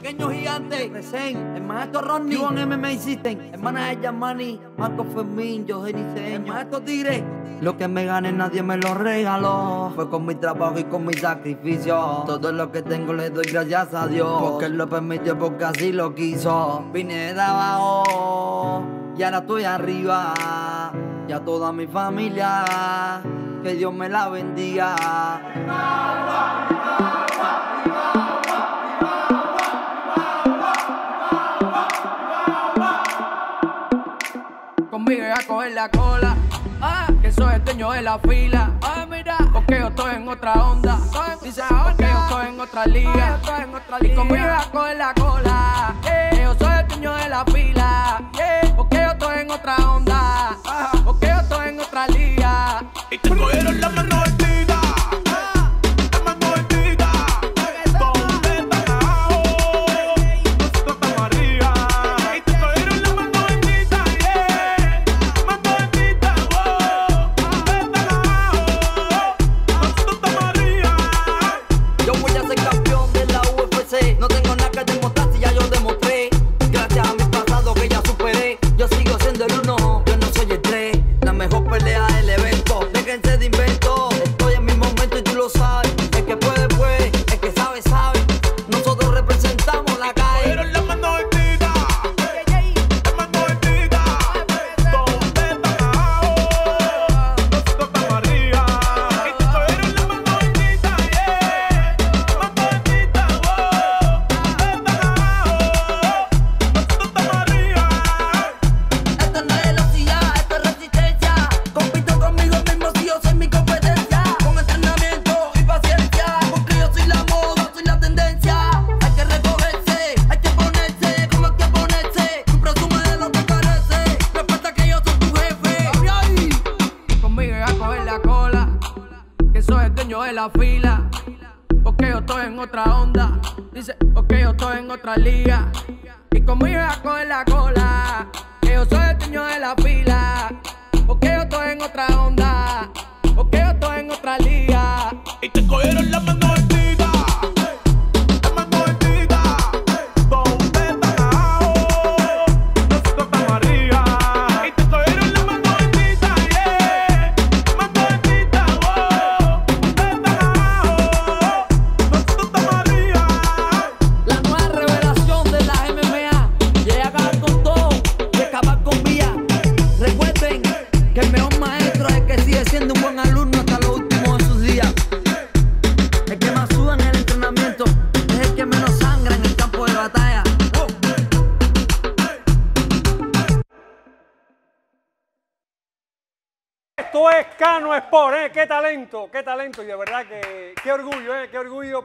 Pequeño gigante, present, el maestro Ronnie, Juan MMA System, el manager Manny, Marco Fermín, yo diseño, el maestro Tigre. Lo que me gane nadie me lo regaló. Fue con mi trabajo y con mi sacrificio. Todo lo que tengo le doy gracias a Dios. Porque Él lo permitió, porque así lo quiso. Vine de abajo y ahora estoy arriba. Ya toda mi familia, que Dios me la bendiga. Conmigo voy a coger la cola. Ah, que soy el dueño de la fila. Ah, mira, porque yo estoy en otra onda. Dice porque yo estoy en otra liga. Y conmigo voy a coger la cola. Que yo soy el dueño de la fila. Porque yo estoy en otra onda. Porque yo estoy en otra liga. Y te cogieron la mano De la fila. Porque yo estoy en otra onda. Dice, porque yo estoy en otra liga. Y conmigo a coger la cola. Que yo soy el dueño de la fila. Porque yo estoy en otra onda. Porque yo Esto es Cano Sport, ¿eh? Qué talento, qué talento. Y de verdad que qué orgullo, ¿eh? Qué orgullo